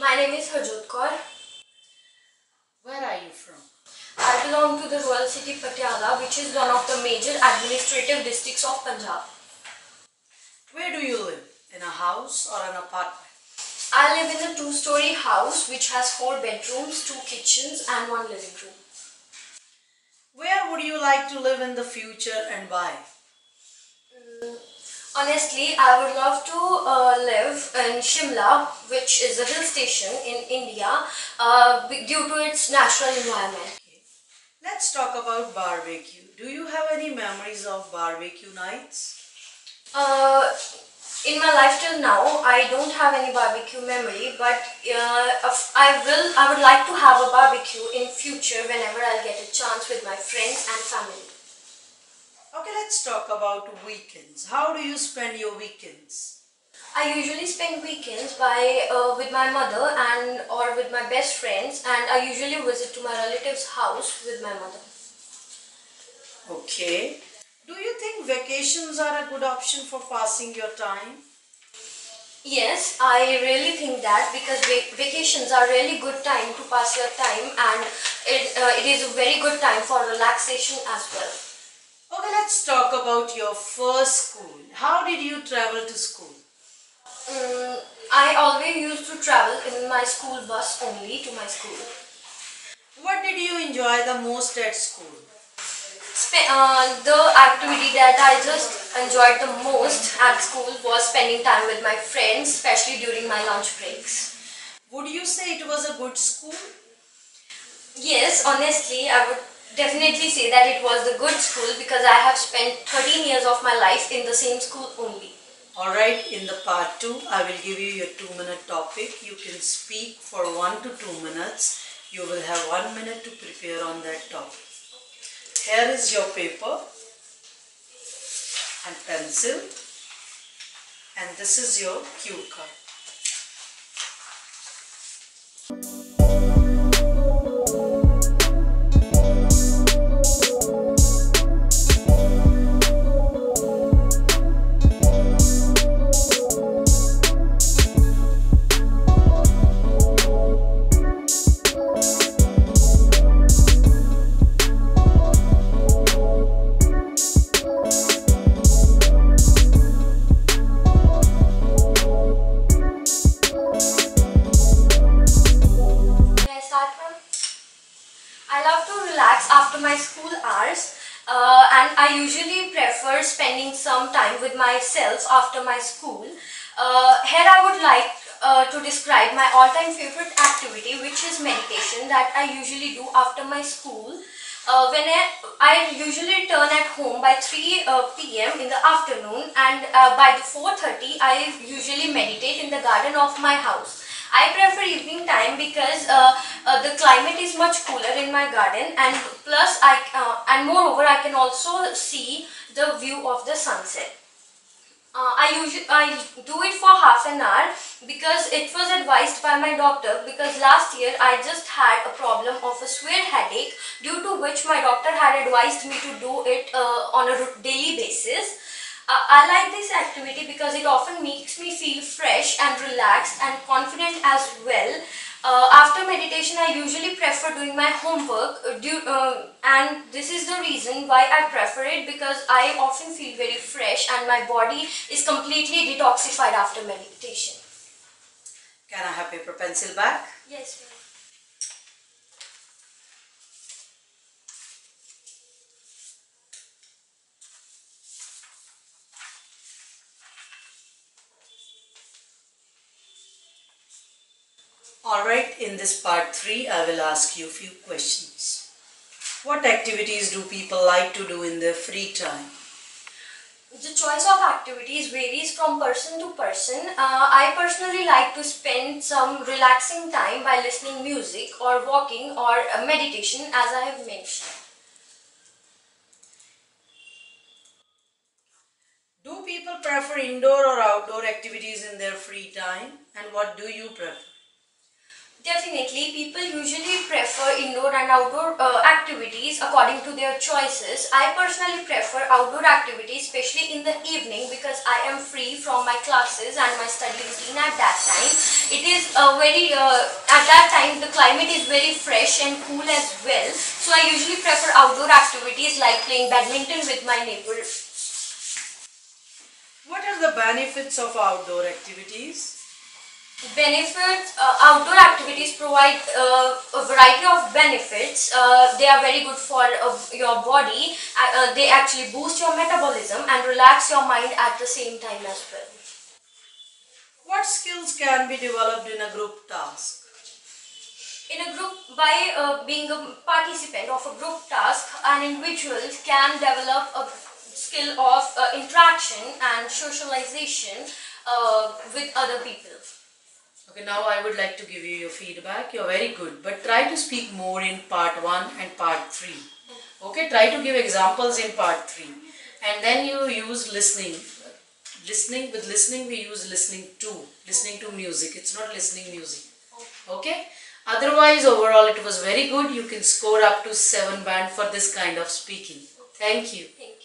My name is Harjot Kaur. Where are you from? I belong to the Royal City Patiala, which is one of the major administrative districts of Punjab. Where do you live? In a house or an apartment? I live in a two-story house which has four bedrooms, two kitchens and one living room. Where would you like to live in the future and why? Honestly, I would love to uh, live in Shimla, which is a hill station in India, uh, due to its natural environment. Okay. Let's talk about barbecue. Do you have any memories of barbecue nights? Uh, in my life till now, I don't have any barbecue memory, but uh, I will. I would like to have a barbecue in future whenever I'll get a chance with my friends and family. Okay, let's talk about weekends. How do you spend your weekends? I usually spend weekends by uh, with my mother and or with my best friends, and I usually visit to my relative's house with my mother. Okay. Do you think vacations are a good option for passing your time? Yes, I really think that because vac- vacations are really good time to pass your time, and it uh, it is a very good time for relaxation as well. Okay, let's talk about your first school. How did you travel to school? Mm, I always used to travel in my school bus only to my school. What did you enjoy the most at school? Spe- uh, the activity that I just enjoyed the most at school was spending time with my friends, especially during my lunch breaks. Would you say it was a good school? Yes, honestly, I would definitely say that it was the good school because I have spent 13 years of my life in the same school only. Alright, in the part 2, I will give you your 2 minute topic. You can speak for 1 to 2 minutes. You will have 1 minute to prepare on that topic. Here is your paper and pencil and this is your cue card. My school hours uh, and I usually prefer spending some time with myself after my school. Uh, here I would like uh, to describe my all-time favorite activity which is meditation that I usually do after my school. Uh, when I, I usually return at home by 3 uh, p.m. in the afternoon and uh, by 4.30 I usually meditate in the garden of my house. I prefer evening time because uh, uh, the climate is much cooler in my garden and plus I uh, and moreover I can also see the view of the sunset. Uh, I usually I do it for half an hour because it was advised by my doctor because last year I just had a problem of a severe headache due to which my doctor had advised me to do it uh, on a daily basis. Uh, I like this activity because it often makes me feel fresh and relaxed and confident as well. Uh, after meditation, I usually prefer doing my homework, uh, due, uh, and this is the reason why I prefer it because I often feel very fresh and my body is completely detoxified after meditation. Can I have paper pencil back? Yes, ma'am. Alright, in this part 3, I will ask you a few questions. What activities do people like to do in their free time? The choice of activities varies from person to person. Uh, I personally like to spend some relaxing time by listening music or walking or uh, meditation as I have mentioned. Do people prefer indoor or outdoor activities in their free time? And what do you prefer? Definitely, people usually prefer indoor and outdoor uh, activities according to their choices. I personally prefer outdoor activities, especially in the evening, because I am free from my classes and my study routine at that time. It is a very uh, at that time the climate is very fresh and cool as well. So I usually prefer outdoor activities like playing badminton with my neighbor. What are the benefits of outdoor activities? Benefits, uh, outdoor activities provide uh, a variety of benefits. Uh, they are very good for uh, your body. Uh, uh, they actually boost your metabolism and relax your mind at the same time as well. What skills can be developed in a group task? In a group, by uh, being a participant of a group task, an individual can develop a skill of uh, interaction and socialization uh, with other people. Okay, now I would like to give you your feedback. You're very good, but try to speak more in part 1 and part 3. Okay, try to give examples in part 3. And then you use listening. Listening, with listening we use listening to. Listening to music. It's not listening music. Okay? Otherwise, overall it was very good. You can score up to 7 band for this kind of speaking. Thank you. Thank